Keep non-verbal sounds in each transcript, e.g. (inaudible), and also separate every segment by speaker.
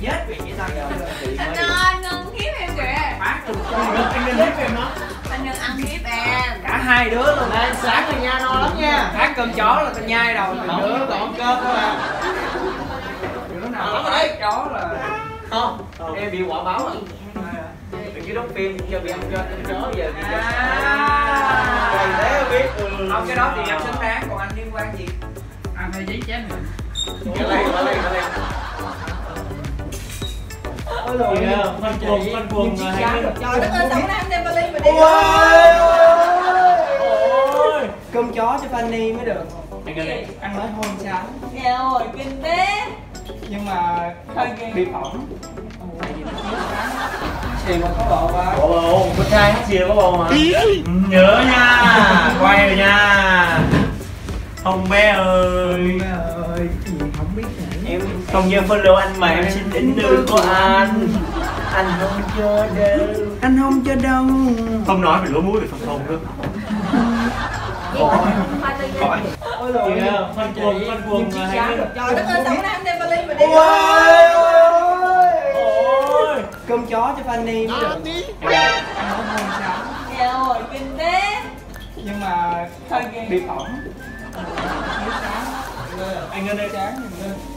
Speaker 1: chết vì cái tao
Speaker 2: Anh ơi, Ngân hiếp em kìa.
Speaker 1: Phát từ cho anh nên hiếp em nó
Speaker 2: Anh Ngân ăn hiếp em.
Speaker 1: Cả hai đứa luôn.
Speaker 3: Đây, sáng rồi nha, no lắm nha.
Speaker 1: Phát cơm chó là tao nhai đầu. Đứa còn cơm thôi à đứa nào
Speaker 3: ở đây.
Speaker 1: phát chó là
Speaker 3: Không, em bị quả báo rồi. Đừng chứ đóng phim cho bị ăn cho ăn chó giờ bị
Speaker 1: À.
Speaker 3: Vậy thế không biết. Ừ.
Speaker 1: không cái đó thì em xứng đáng còn anh liên quan gì?
Speaker 4: Ăn hay giấy chén nữa
Speaker 3: Cái này, cái này, cái này
Speaker 1: ôi
Speaker 4: Kìa, phân cuồng, cuồng
Speaker 1: giá
Speaker 4: cái-
Speaker 1: được
Speaker 2: Trời đất ơi, sáng nay em đem vali mà đi.
Speaker 4: Ôi
Speaker 1: cơm chó cho Fanny mới được.
Speaker 4: Anh ơi đây
Speaker 1: ăn mới hôm sáng
Speaker 2: Eo ơi, kinh tế
Speaker 1: nhưng mà bị phỏng. Xì mà có bộ quá.
Speaker 4: Có bầu con trai hát xìa có bầu mà. Nhớ nha quay rồi nha. Hồng bé ơi
Speaker 1: không
Speaker 3: nhớ follow anh mà em xin đến nơi của anh. Anh không cho đâu.
Speaker 1: Anh không cho đâu.
Speaker 4: Không nói về lúa muối về phòng không nữa.
Speaker 1: Khỏi. ôi rồi
Speaker 4: Kìa, phân cuồng, phân cuồng
Speaker 1: chiếc
Speaker 4: hay
Speaker 2: Trời đất ơi, sáng nay em đem vali mà đi
Speaker 1: ôi
Speaker 4: ôi
Speaker 1: cơm chó cho Fanny mới được. Ăn mới hôm sáng
Speaker 2: Eo ơi, kinh tế
Speaker 1: nhưng mà bị phỏng
Speaker 4: anh ơi đây.
Speaker 1: Sáng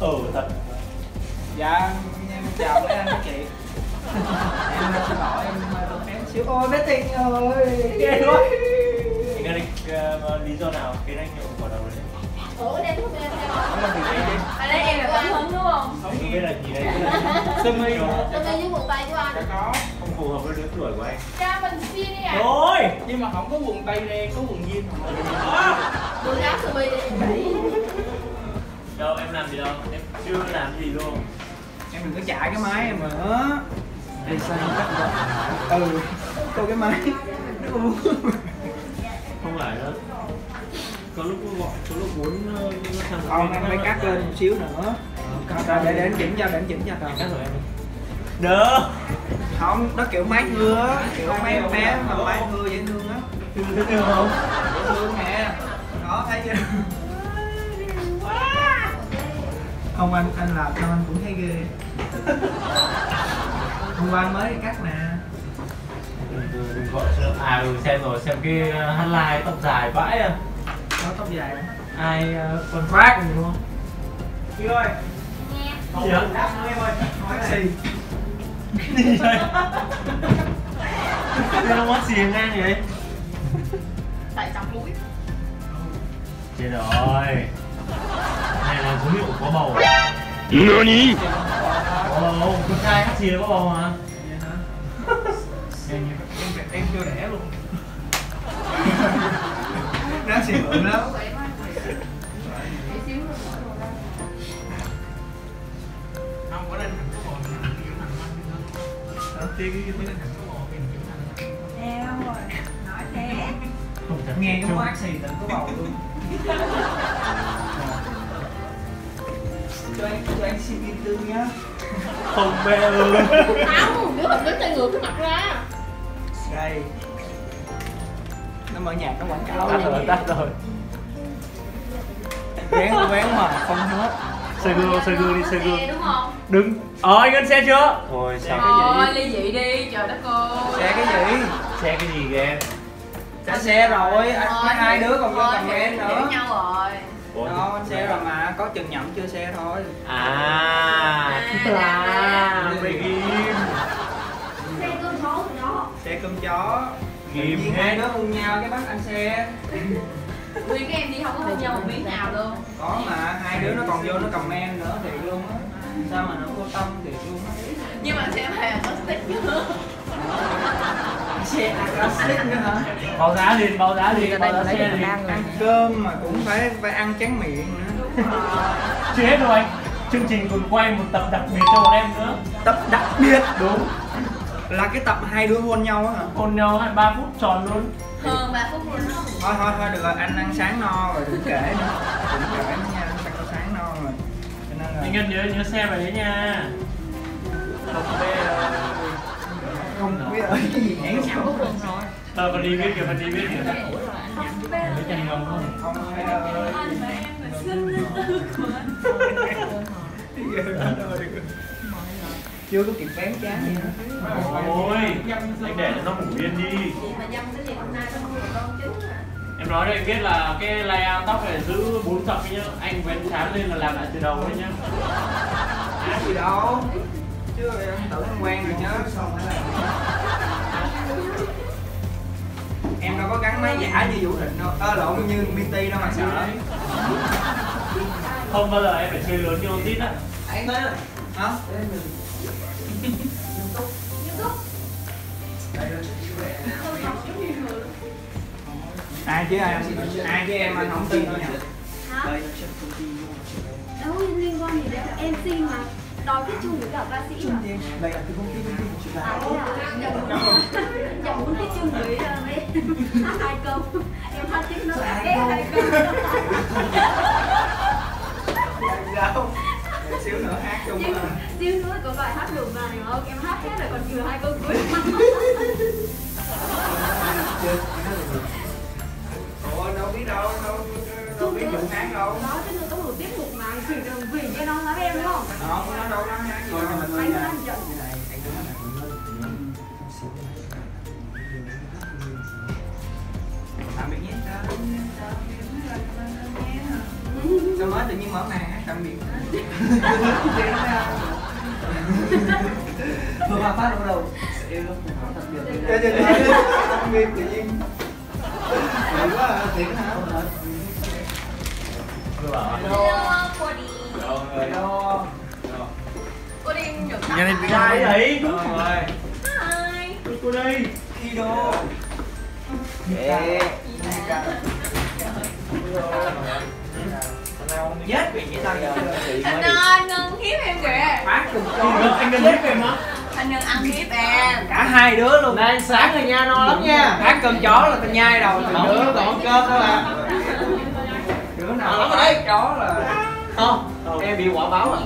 Speaker 4: ừ thật.
Speaker 1: Dạ em chào mấy anh chị. Em xin lỗi em hơi phép xíu. Ôi bé tiền ơi ghê quá.
Speaker 4: Anh ơi đây ờ, lý do nào khiến anh nhậu vào đầu đấy?
Speaker 2: Ủa, đem thuốc em theo
Speaker 1: Đó là cái gì?
Speaker 2: Anh lấy em là cảm hứng đúng không?
Speaker 4: không biết là gì đây?
Speaker 1: Sơ mi
Speaker 2: Tôi đi với quần tay của anh.
Speaker 1: Có.
Speaker 4: không phù hợp với lứa tuổi của anh.
Speaker 2: Cha mình xin đi à
Speaker 4: rồi
Speaker 1: nhưng mà không có quần tây đen có quần jean.
Speaker 2: Quần áo sơ mi đi.
Speaker 4: Đâu em làm gì đâu? Em chưa làm gì luôn.
Speaker 1: Em đừng có chạy cái máy em nữa đi sao? Cắt rồi ừ cô cái máy. Nó muốn
Speaker 4: không phải đâu. Có lúc gọi có lúc muốn ờ, nó sang
Speaker 1: còn
Speaker 4: bên
Speaker 1: em phải cắt lên một xíu nữa. Rồi để để anh chỉnh cho để anh chỉnh cho.
Speaker 4: Anh cắt rồi em đỡ
Speaker 1: không nó kiểu máy thưa kiểu máy bé mà máy thưa dễ thương á.
Speaker 4: Từ từ không
Speaker 1: dễ thương nè đó thấy chưa? Không anh anh làm sao anh cũng thấy ghê. Hôm qua anh mới cắt nè.
Speaker 4: Đừng đừng gọi à ừ xem rồi xem cái ờ, highlight tóc dài vãi à.
Speaker 1: Có tóc dài không?
Speaker 4: ai ờ, con phát đúng không
Speaker 1: Chị ơi
Speaker 2: Nghe
Speaker 4: gì
Speaker 1: đáp em ơi taxi
Speaker 4: gì đây Thế nó mất gì ngang vậy
Speaker 2: Tại trong mũi.
Speaker 4: Chết rồi. Này là dấu hiệu có bầu.
Speaker 5: NANI?
Speaker 4: có bầu con trai hát gì có bầu mà.
Speaker 1: Vậy em em chưa đẻ luôn. Nó xì bự lắm
Speaker 2: Eo rồi Nói thế.
Speaker 1: Nghe cái quát xì tận cái bầu luôn. Cho anh cho anh xin kim tương nhá.
Speaker 4: Không bê ơi.
Speaker 2: Không, nếu mà đứng tay ngược cái mặt ra.
Speaker 1: Đây. Nó mở nhạc nó quảng cáo.
Speaker 4: Tắt rồi tắt rồi.
Speaker 1: Vén vén mà không hết
Speaker 4: sơ gương sơ gương đi sơ gương.
Speaker 2: Xe đúng không?
Speaker 4: đứng. Ờ anh ngân xe chưa? Thôi sao?
Speaker 2: Thôi, ly dị đi, trời đất ơi.
Speaker 1: Xe cái gì?
Speaker 4: Xe cái gì kìa?
Speaker 1: Đã xe rồi. Anh có hai đứa còn vô
Speaker 2: thôi,
Speaker 1: comment
Speaker 2: hiểu-
Speaker 1: nữa.
Speaker 2: hiểu nhau rồi.
Speaker 4: Ủa?
Speaker 1: đó anh xe rồi mà. Có chừng nhậm chưa xe thôi?
Speaker 4: À.
Speaker 2: À,
Speaker 4: là về ghim
Speaker 2: Xe cơm chó của nó.
Speaker 1: Xe cơm chó.
Speaker 4: Ghim
Speaker 1: hai đứa hôn nhau cái bắt anh xe (laughs)
Speaker 2: Nguyên cái em đi không có hôn nhau một miếng nào luôn.
Speaker 1: Có mà hai đứa nó còn vô nó comment nữa thiệt luôn á. Sao mà nó vô tâm thiệt luôn á.
Speaker 2: Nhưng mà này có stick nữa
Speaker 1: xe acoustic nữa hả?
Speaker 4: Báo giá liền báo giá liền báo giá xe liền.
Speaker 1: ăn cơm mà cũng phải phải ăn tráng miệng nữa. (laughs)
Speaker 4: Chưa hết rồi anh. Chương trình còn quay một tập đặc biệt cho bọn em nữa.
Speaker 1: Tập đặc biệt?
Speaker 4: Đúng.
Speaker 1: Là cái tập hai đứa hôn nhau á hả?
Speaker 4: Hôn nhau 23 phút tròn luôn
Speaker 2: Hơn 3 phút luôn đó.
Speaker 1: Thôi thôi thôi được rồi anh ăn sáng no rồi đừng kể nữa. Đừng kể nữa nha anh ăn sáng no rồi. Cho nên là
Speaker 4: anh nhớ nhớ xe vào đấy nha.
Speaker 1: Không bê ơi không biết. Ơi cái gì hẻn sao
Speaker 4: ờ phần đi biết kìa phần đi biết kìa. Mấy chân ngông không
Speaker 1: không bê ơi (laughs) chưa có kịp bén chán gì nữa.
Speaker 4: Ôi, anh để cho nó ngủ yên đi.
Speaker 2: Chị mà dâm cái gì hôm nay có mua con hả?
Speaker 4: Em nói cho anh biết là cái layout tóc này giữ 4 tập nhá. Anh vén chán lên là làm lại từ đầu đấy nhá.
Speaker 1: Hả gì đâu Chưa em tưởng em quen rồi chứ Em đâu có gắn máy giả như Vũ Thịnh đâu. Ơ lộn như BT đâu mà sợ.
Speaker 4: Không bao giờ em phải chơi lớn như con tít á.
Speaker 1: Anh tới Hả? Ai chứ em? Ai chứ em anh không tin nha.
Speaker 5: Hả? Đâu có liên quan gì đến em xin mà. Nói cái chung với cả ca sĩ mà.
Speaker 1: Đây là cái công ty công ty của chị
Speaker 5: à thế à? Chồng muốn cái chung với hát hai câu em hát tiếp nữa. Em hai câu
Speaker 1: Xíu nữa hát chung
Speaker 5: nhưng
Speaker 1: mà
Speaker 5: xíu nữa có bài hát được mà hiểu không em hát hết rồi còn chừa hai câu cuối. (laughs)
Speaker 1: Ủa đâu biết đâu Đâu đâu biết chủ hát đâu.
Speaker 5: Đó chứ nữa có một tiết mục mà chỉ đường vì cái nó nói em đúng không?
Speaker 1: Không, nó đâu có hát gì đâu
Speaker 5: anh hát trận
Speaker 1: Sao mới tự nhiên mở màn hát tạm biệt. (laughs) Vừa mà phát đâu đâu Yêu lắm tạm biệt. Chơi chơi Tạm biệt. Tự nhiên. Vậy quá à, thiệt hả?
Speaker 4: Bảo
Speaker 2: Hello, cô đi.
Speaker 4: Người
Speaker 1: Đâu
Speaker 2: Cô đi tóc
Speaker 1: Nhà này
Speaker 2: hả?
Speaker 4: Ai đấy?
Speaker 1: Rồi.
Speaker 2: Hi.
Speaker 4: Cô đây.
Speaker 1: Khi đô Ê Chết vì vậy tao giờ.
Speaker 2: Anh ơi, ngân hiếp em kìa.
Speaker 1: Phát cùng
Speaker 4: gần anh gần biết em á
Speaker 2: Anh ngân ăn hiếp em.
Speaker 1: Cả hai đứa luôn.
Speaker 3: Nay sáng rồi nha, no lắm nha.
Speaker 1: Phát cơm chó là tao nhai đầu từ đứa
Speaker 3: còn cơm thôi à.
Speaker 1: Đứa nào
Speaker 3: lắm đấy.
Speaker 1: chó là
Speaker 3: Không, em bị quả báo à.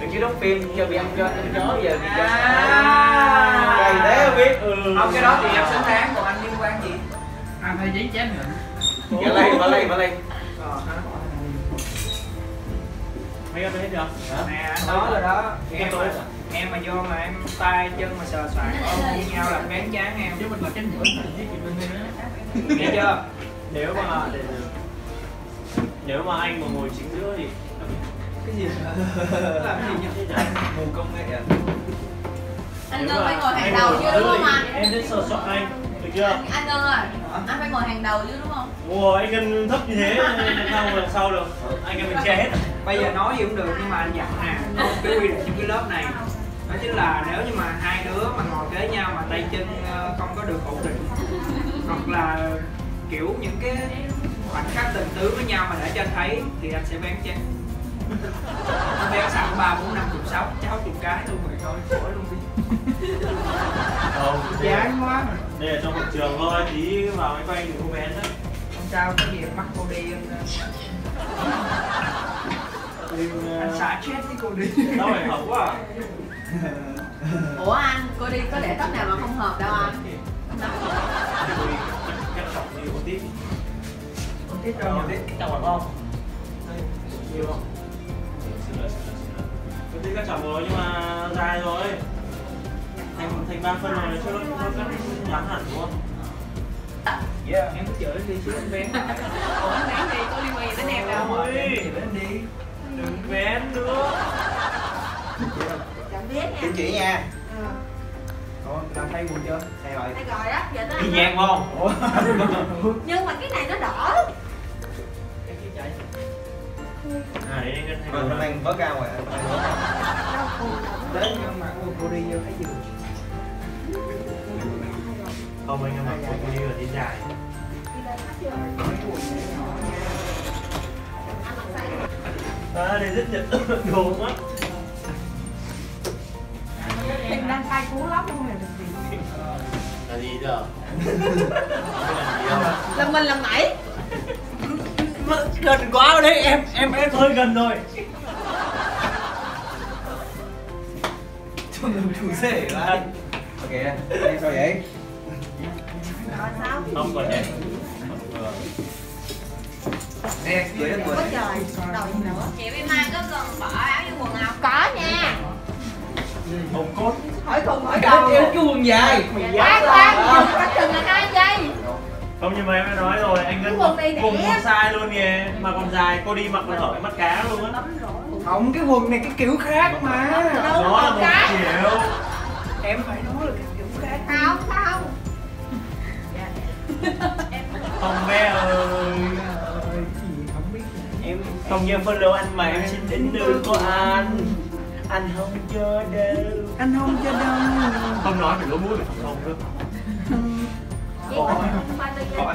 Speaker 3: Đừng chứ đóng phim cho bị ăn cho ăn chó giờ bị chó.
Speaker 1: À.
Speaker 3: Cày thế không biết. Ừ.
Speaker 1: Không cái đó thì em xứng đáng còn anh liên quan gì? Anh phải giấy chém nữa.
Speaker 3: Bà Lây, bà Lây
Speaker 1: Ờ hả
Speaker 4: Mấy em thấy chưa?
Speaker 1: Nè anh nói rồi đó.
Speaker 4: Cái
Speaker 1: Em mà, em mà vô mà em tay chân mà sờ soạn ôm với nhau làm bén chán em. Chứ mình là chén giữa Nghe chưa?
Speaker 4: Nếu mà để Nếu mà anh mà ngồi chính giữa thì
Speaker 1: Cái gì? Làm gì nhỉ? Mù công nghệ à?
Speaker 2: Anh ngân phải ngồi hàng
Speaker 4: anh
Speaker 2: đầu chứ đúng không anh?
Speaker 4: Em sẽ sờ soạn anh Được chưa?
Speaker 2: Anh ngân ơi, anh phải ngồi hàng đầu chứ đúng không?
Speaker 4: Ủa anh Ngân thấp như thế (laughs) sao mà sau được? Anh em mình che hết
Speaker 1: Bây giờ nói gì cũng được nhưng mà anh dặn nè Cái quy định trong cái lớp này Đó chính là nếu như mà hai đứa mà ngồi kế nhau mà tay chân ờ, không có được ổn định Hoặc là kiểu những cái khoảnh khắc tình tứ với nhau mà để cho thấy thì anh sẽ bén chén. Nó bén sẵn 3, 4, 5, 6, cháu chục cái luôn rồi thôi, khỏi luôn đi.
Speaker 4: Không
Speaker 1: Chán quá.
Speaker 4: Đây là trong một trường thôi, tí vào máy quay đừng có bén đấy
Speaker 1: Không sao, có gì bắt cô đi anh,
Speaker 4: Đừng,
Speaker 1: anh xả chết với cô đi
Speaker 4: Đâu phải hợp quá à (laughs)
Speaker 2: Ủa anh, cô đi có để tóc nào mà không hợp đâu anh?
Speaker 4: Cắt trọng như con tít
Speaker 1: Tiếp đâu mà đi
Speaker 4: Cắt trọng không? Nhiều không? Cắt trọng rồi nhưng mà dài rồi Thành thành ba phân rồi chứ nó nó cắt ngắn hẳn đúng không?
Speaker 1: Yeah, em cứ chở anh đi chứ anh lại
Speaker 2: Ủa anh bán đi, đi quay gì tới đẹp đâu?
Speaker 1: Ôi, bén đi
Speaker 4: Đừng bén nữa.
Speaker 5: Chẳng biết nha.
Speaker 3: Chỉ nha.
Speaker 5: Ừ.
Speaker 1: Ủa, làm thay quần chưa? Thay rồi.
Speaker 5: Đây gọi đó giờ tới
Speaker 4: Đi nhạc không?
Speaker 1: Ủa? (laughs)
Speaker 5: nhưng mà cái này nó đỏ
Speaker 4: À thay
Speaker 3: Rồi
Speaker 4: đồ
Speaker 3: nó
Speaker 4: này
Speaker 3: mang rồi
Speaker 5: đâu cùng
Speaker 1: Đến nhưng mà cô, cô đi vô thấy giường
Speaker 4: Không anh em mặc quần đi là đi dài À đây rất nhận đồ (coughs) quá
Speaker 2: Em đang cay cú lắm không hề được gì.
Speaker 4: Là gì giờ? Làm
Speaker 2: Là mình làm nãy.
Speaker 4: gần quá rồi đấy em em em hơi gần rồi
Speaker 1: Cho người chủ xe lại
Speaker 3: Ok, em sao vậy?
Speaker 5: rồi sao
Speaker 4: không còn em
Speaker 1: Nè,
Speaker 5: có
Speaker 1: người
Speaker 5: trời đầu gì nữa.
Speaker 2: Chị Mai có cần bỏ áo với quần
Speaker 4: ống cốt.
Speaker 2: Hỏi cùng hỏi
Speaker 3: Cái
Speaker 2: đầu
Speaker 3: cái cái quần dài
Speaker 2: Khoan khoan, cách chừng là hai giây.
Speaker 4: Không nhưng mà em đã nói rồi anh
Speaker 5: Cái
Speaker 4: ngân
Speaker 5: quần
Speaker 4: quần size luôn kìa mà còn dài cô đi mặc còn hở cái mắt cá luôn á.
Speaker 1: Không cái quần này cái kiểu khác mà.
Speaker 4: Nó là một
Speaker 5: cái
Speaker 4: triệu
Speaker 1: em phải nói là cái kiểu khác.
Speaker 5: Không, không.
Speaker 4: Không bé
Speaker 1: không
Speaker 4: nhớ follow anh mà em xin đến nơi của anh. Anh không cho đâu.
Speaker 1: Anh không cho đâu.
Speaker 4: Không nói mình có mũi mình không? Không. Nữa
Speaker 5: Vậy mà